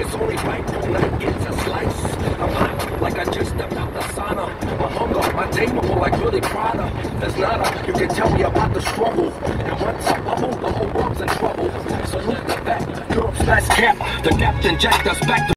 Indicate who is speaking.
Speaker 1: It's only right that it's a slice. I'm hot like I just stepped out the sauna. My hunger, my table like really Prada. There's nada you can tell me about the struggle. And once I bubble, the whole world's in trouble. So look back, Europe's last camp. The captain jacked us back